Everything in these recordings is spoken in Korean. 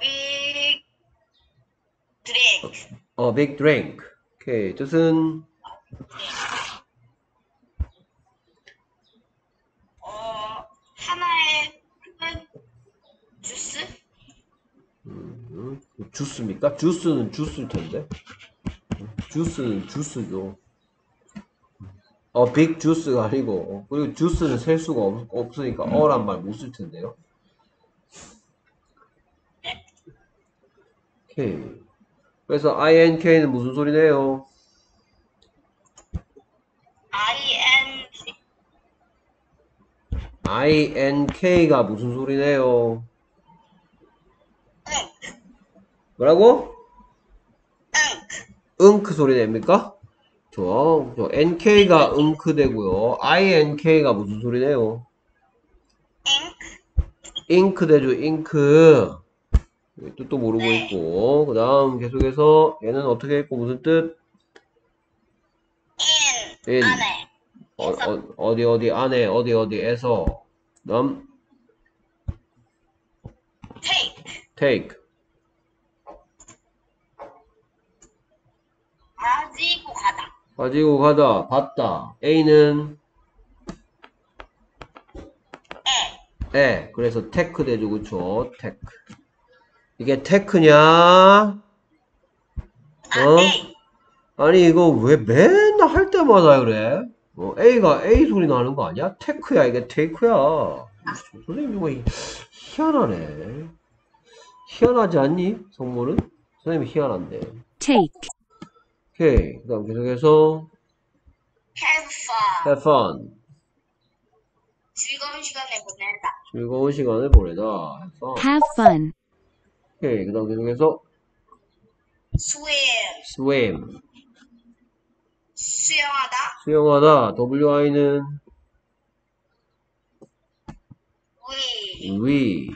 big drink. A big drink. 오케이. 뜻은 어, 하나의 큰 주스? 음, 주스입니까? 주스는 주스일 텐데. 주스는 주스죠. 어, 빅 주스가 아니고. 그리고 주스는 셀 수가 없, 없으니까 어란 말 못 쓸 텐데요. 그래서 INK는 무슨 소리네요? ing INK가 무슨 소리네요? 응, 뭐라고? 응, 응크 소리 냅니까? 좋아. 저 NK가 응크 되고요. INK가 무슨 소리네요? ink, 잉크 되죠, 잉크. 뜻도 모르고 네. 있고. 그 다음 계속해서 얘는 어떻게 했고 무슨 뜻? in, in. 안에, 어, 어, 어 디 어디 안에 어디 어디에서. 그 다음 take, take. 가지고 가다. 가지고 가다, 받다. A는 에, 에. 그래서 tech 되죠, 그쵸? Tech. 이게 tech냐? 어? 아, A, 아니 이거 왜 맨날 할 때마다 그래? 어, A가 A 소리 나는 거 아니야? tech야 이게 take야. 선생님 이거 희- 희한하네. 희한하지 않니? 성모는? 선생님 희한한데. take, 오케이. 그 다음 계속해서 have fun. have fun. 즐거운 시간을 보낸다. 즐거운 시간을 보내다. have fun. have fun, 오케이. 그 다음 계속해서 swim, swim. 수영하다. 수영하다. WI는 we, 위.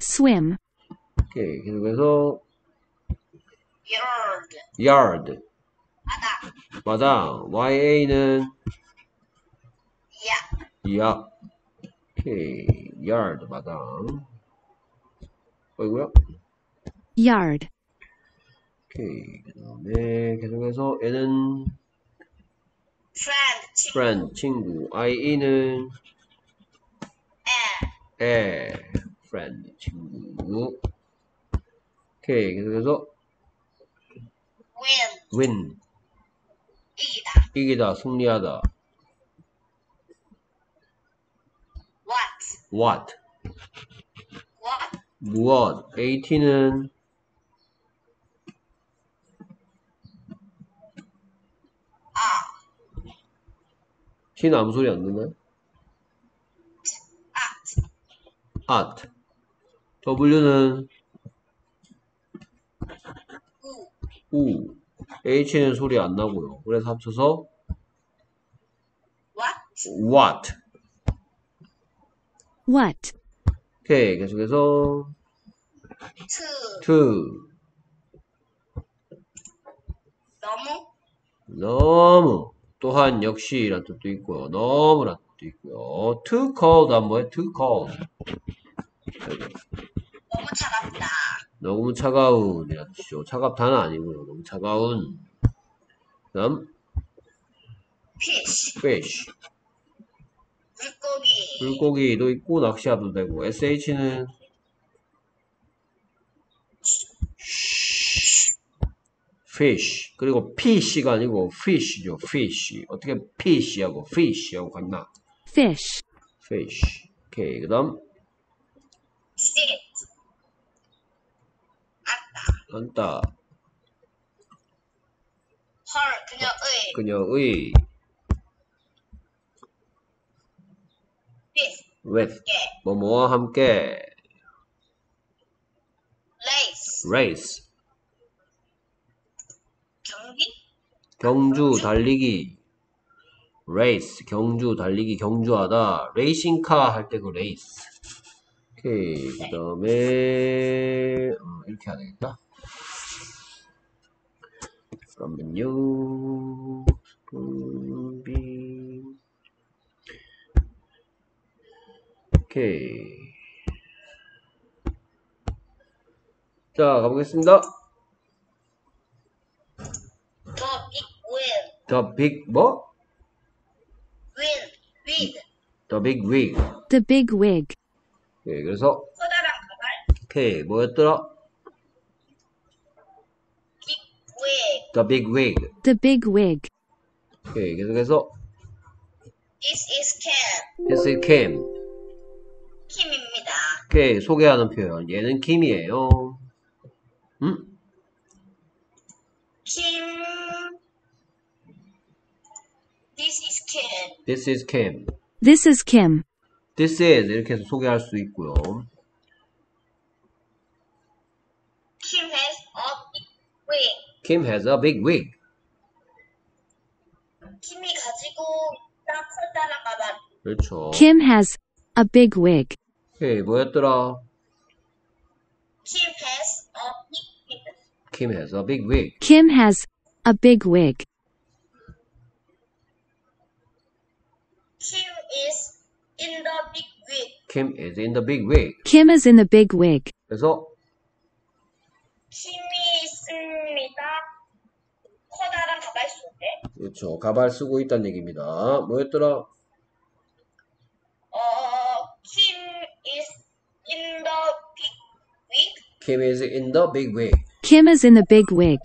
swim, 오케이. 계속해서 yard, yard. 바다. 마당. YA는 야, 약. 오케이. yard 마당. 어이구야. yard, 오케이. 그 다음에 계속해서 얘는 friend, 친구. friend 친구. IE는 and, 에 friend 친구. 오케이. 계속해서 win, win 이기다. 이기다 승리하다. What, what 무엇. AT는 아, T는 아무 소리 안 듣나요? at. W는 우. H는 소리 안 나고요. 그래서 합쳐서 what, what. What, 오케이. 계속해서 to, to. 너무, 너무. 또한 역시란 뜻도 있고요. 너무란 뜻도 있고요. too cold 한 뭐예요? too cold. 너무 차갑다. 너무 차가운이란 뜻이죠. 차갑다는 아니고요. 너무 차가운. 그 다음 fish, fish. 물고기, 물고기도 있고 낚시하도 되고. Sh는? Fish. 그리고 fish가 아니고 fish죠. Fish. 어떻게 fish하고 fish하고 같나? Fish, fish. 오케이. 그 다음? Sit, 앉다. 앉다. 헐, 그녀의, 그녀의 with, with 게, 뭐뭐와 함께? Race, race. 경기, 경주 달리기. Race. 경주 달리기 경주하다. 레이싱카 할 때 그 레이스 오케이. 그 다음에 어, 이렇게 해야 되겠다. 잠깐만요. 스 오케이. 자, 가보겠습니다. The big wheel. The big, 뭐? Wheel. Wheel. The big wig. The big wig. 오케이, 그래서, 커다란 가발. 오케이, 뭐였더라? Big wheel. The big wig. The big wig. 오케이, 계속해서, This is Ken. this is Kim. 킴입니다. 오케이, 소개하는 표현. 얘는 김이에요. 음? 킴. This is Ken. This is Kim. This is Kim. This is 이렇게 해서 소개할 수 있고요. Kim has a big wheel. Kim has a big wig. 킴이 가지고 있다 커다란 가발. 그렇죠. Kim has a big wig. 오케이, 뭐였더라? Kim has a big wheel. Kim has a big wig. Kim has a big wig. Kim is in the big wheel. Kim is in the big wig. Kim is in the big wig. 그래서 킴이 있습니다. 커다란 가발 속에. 그렇죠. 가발 쓰고 있다는 얘기입니다. 뭐였더라? Kim is in the big wig. Kim is in the big wig.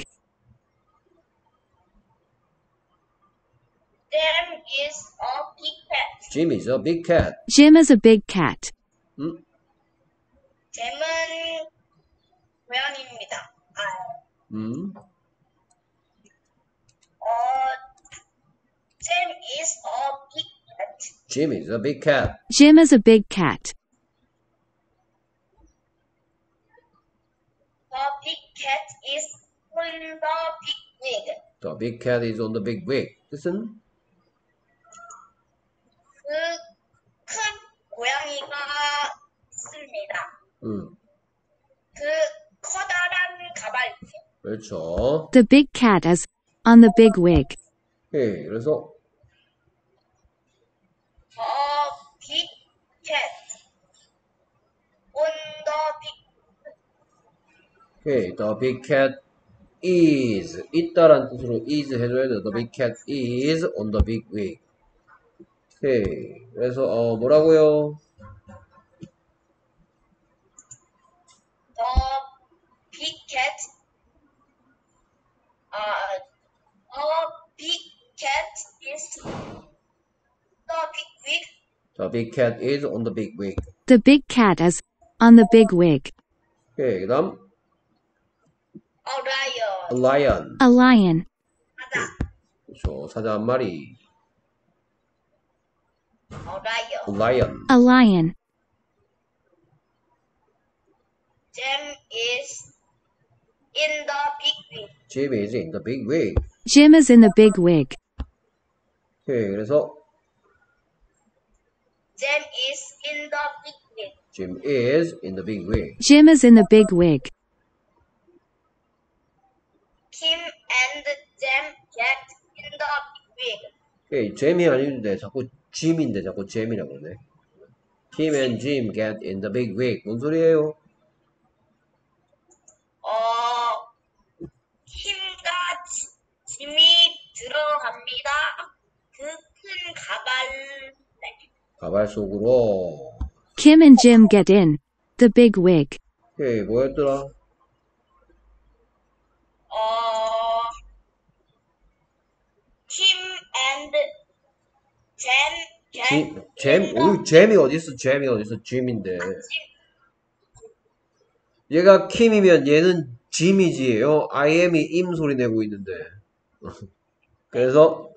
There is a big cat. Jim is a big cat. Jim is a big cat. 음? 잼은 고양이입니다. 아, 음? 어, 잼 is a big cat. Jim is a big cat. Jim is a big cat. cat is on the big wig. The big cat is on the big wig. 뜻은? 그 큰 고양이가 있습니다. 음, 그 커다란 가발. 그렇죠. The big cat is on the big wig. 오케이, 그래서 big 오케이, the big cat is 있다란 뜻으로 is 해줘야 돼. The big cat is on the big wig. 오케이, 그래서 어 뭐라고요? The big cat. Uh, a big cat is the big wig. The big cat is on the big wig. The big cat is on the big wig. 오케이, 그다음 A lion. a lion. A lion. 맞아. 그렇죠. 사자 한 마리. A a lion. lion. A lion. Jam is in the big wig. Jim is in the big wig. Jim is in the big wig. 오케이, 그래서 Jam is in the big wig. Jim is in the big wig. Jim is in the big wig. Kim and Jam get in the big wig. 오케이, 잼이 아닌데 자꾸 짐인데 자꾸 잼이라고 그러네. Kim and Jim get in the big wig. 뭔 소리예요? 어, 힘과 지- 짐이 들어갑니다. 그 큰 가발. 네. 가발 속으로. Kim and Jim get in the big wig. 오케이, 뭐였더라? 어, Kim and Get 지, 잼, 오, 잼이 어딨어? 잼이 어딨어? 짐인데. 얘가 킴이면 얘는 짐이지요. I am이 임 소리 내고 있는데. 그래서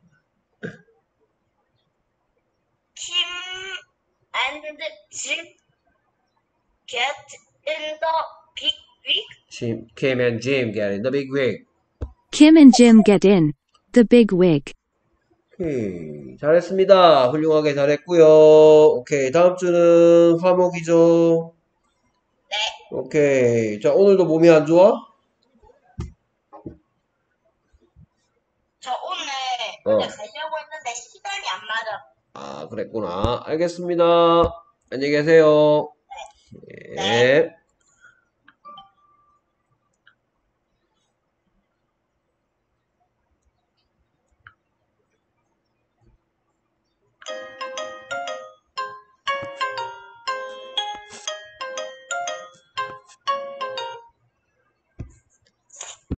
Kim and Jim get in the big wig. Jim, Kim and Jim get in the big wig. Kim and Jim get in the big wig. 오케이, 잘했습니다. 훌륭하게 잘했고요. 오케이, 다음 주는 화목이죠. 네. 오케이, 자 오늘도 몸이 안 좋아? 저 오늘 어. 가려고 했는데 시간이 안 맞아. 아, 그랬구나. 알겠습니다. 안녕히 계세요. 예.